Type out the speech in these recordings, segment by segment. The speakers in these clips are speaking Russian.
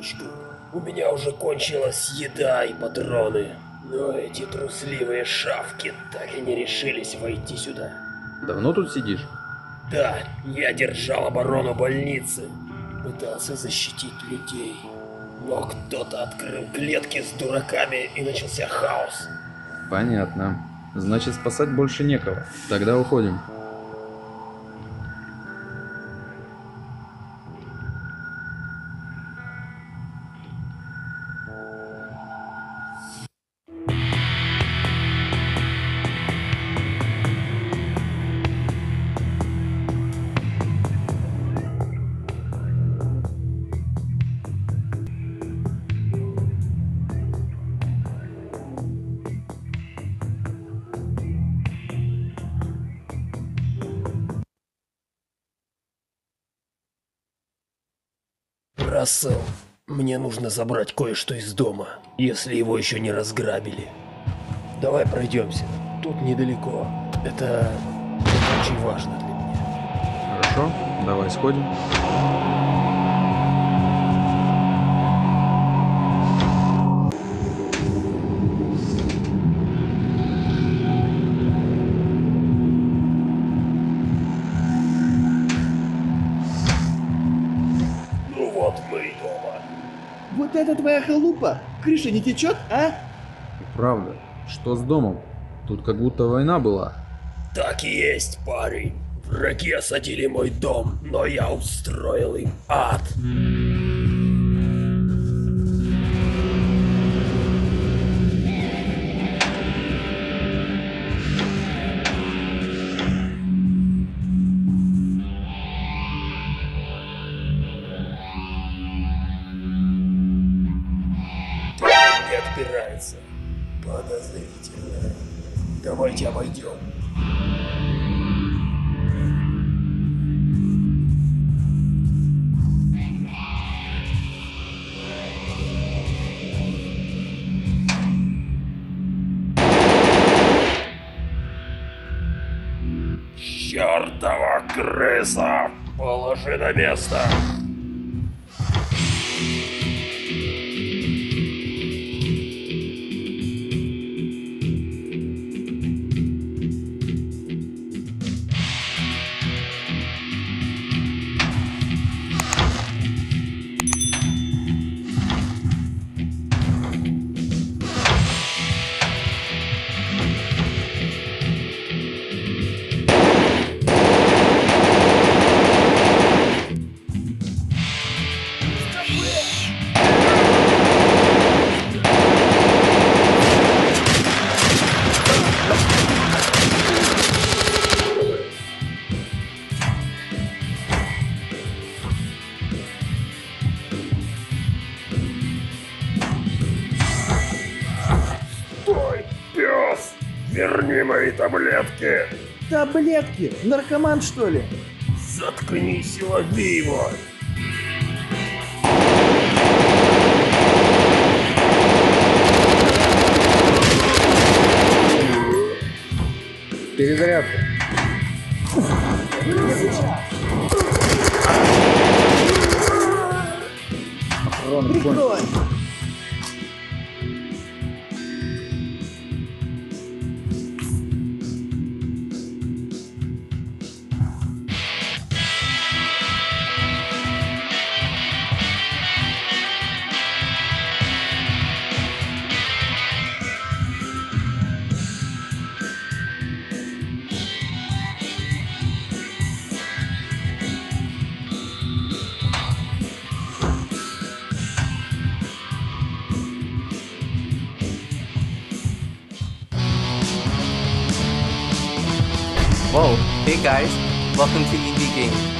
выучку. У меня уже кончилась еда и патроны. Но эти трусливые шавки так и не решились войти сюда. Давно тут сидишь? Да, я держал оборону больницы. Пытался защитить людей. Но кто-то открыл клетки с дураками и начался хаос. Понятно. Значит, спасать больше некого. Тогда уходим. Рассел, мне нужно забрать кое-что из дома, если его еще не разграбили. Давай пройдемся. Тут недалеко. Это, это очень важно для меня. Хорошо, давай сходим. Вот это твоя халупа? Крыша не течет, а? И правда, что с домом? Тут как будто война была. Так и есть, парень. Враги осадили мой дом, но я устроил им ад. не отпирается. Подозрительно. Давайте обойдем. Чёртова крыса! Положи на место! Верни мои таблетки! Таблетки! Наркоман, что ли? Заткнись и лови его! Перезарядка. Конь. Прикрой! Guys, welcome to Indie Game.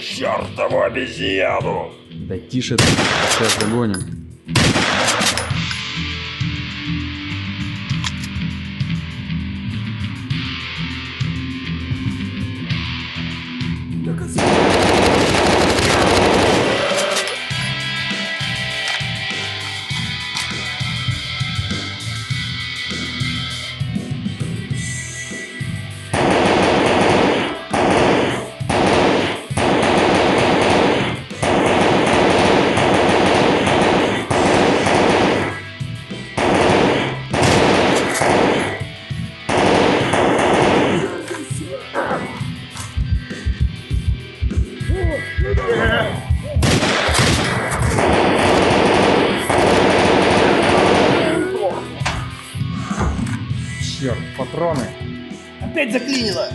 Чертову обезьяну! Да тише ты, сейчас догоним. Черт, патроны. Опять заклинило!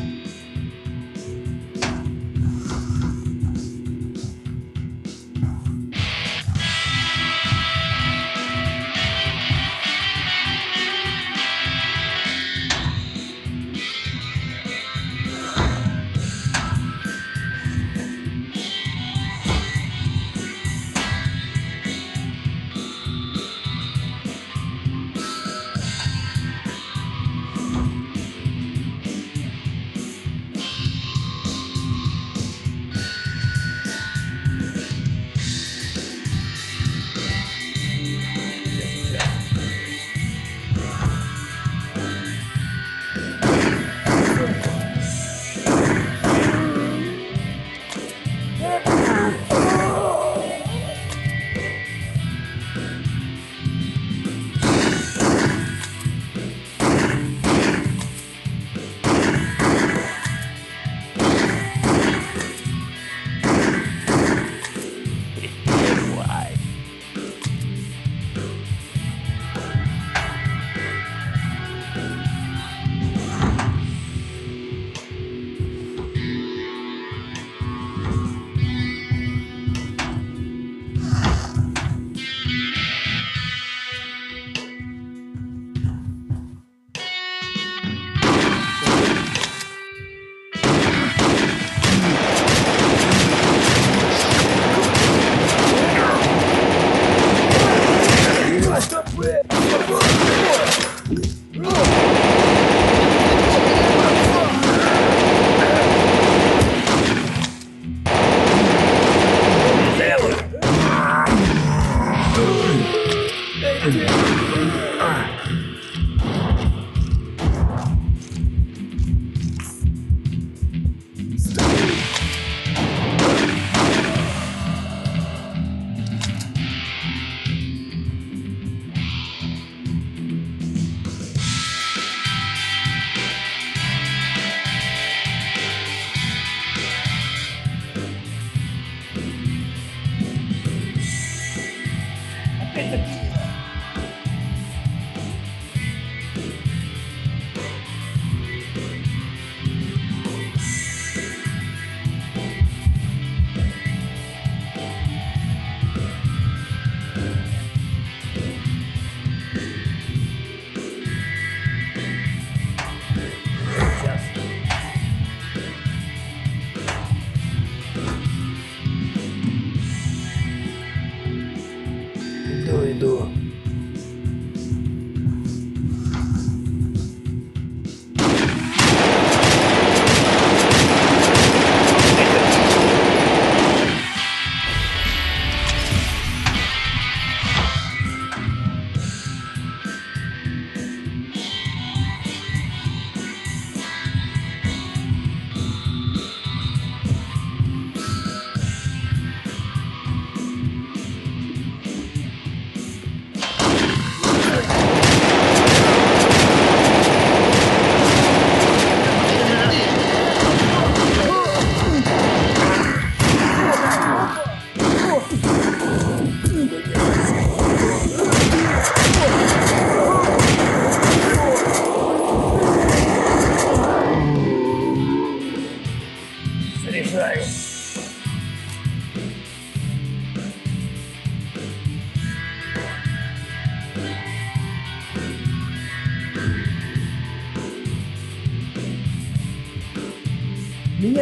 Yeah.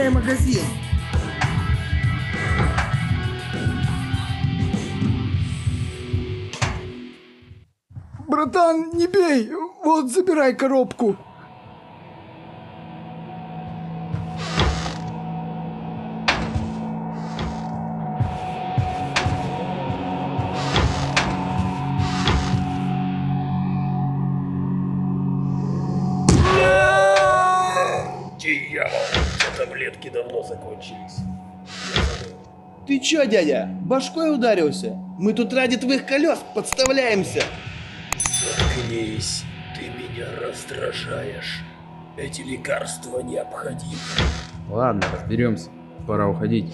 Меняй магазин. Братан, не бей! Вот, забирай коробку. Таблетки давно закончились. Ты чё, дядя, башкой ударился? Мы тут ради твоих колес подставляемся. Заткнись, ты меня раздражаешь. Эти лекарства необходимы. Ладно, разберемся. Пора уходить.